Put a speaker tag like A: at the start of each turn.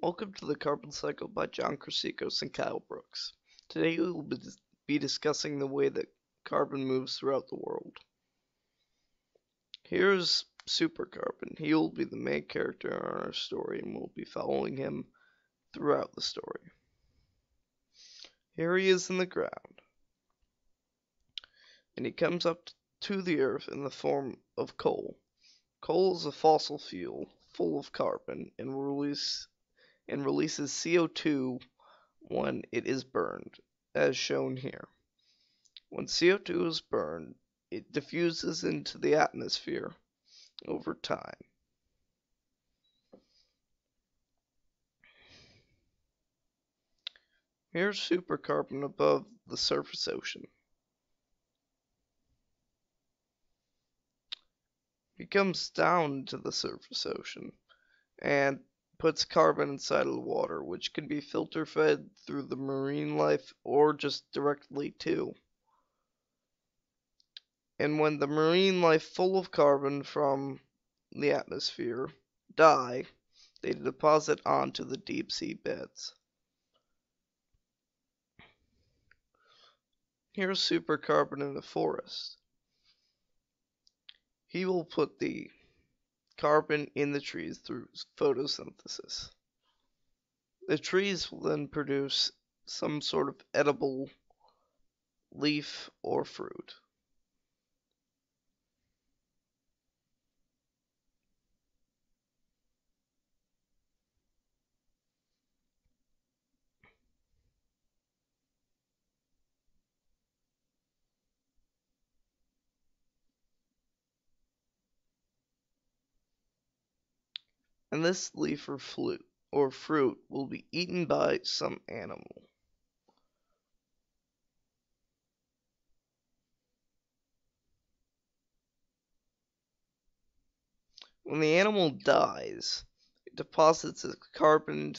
A: Welcome to the Carbon Cycle by John Chrysikos and Kyle Brooks. Today we will be discussing the way that carbon moves throughout the world. Here's Super Carbon. He will be the main character in our story and we'll be following him throughout the story. Here he is in the ground. And he comes up to the earth in the form of coal. Coal is a fossil fuel full of carbon and will release and releases CO2 when it is burned, as shown here. When CO2 is burned, it diffuses into the atmosphere over time. Here's supercarbon above the surface ocean. He comes down to the surface ocean and puts carbon inside of the water, which can be filter fed through the marine life or just directly to. And when the marine life full of carbon from the atmosphere die, they deposit onto the deep sea beds. Here's supercarbon in the forest. He will put the carbon in the trees through photosynthesis. The trees will then produce some sort of edible leaf or fruit. And this leaf or fruit or fruit will be eaten by some animal. When the animal dies, it deposits its carbon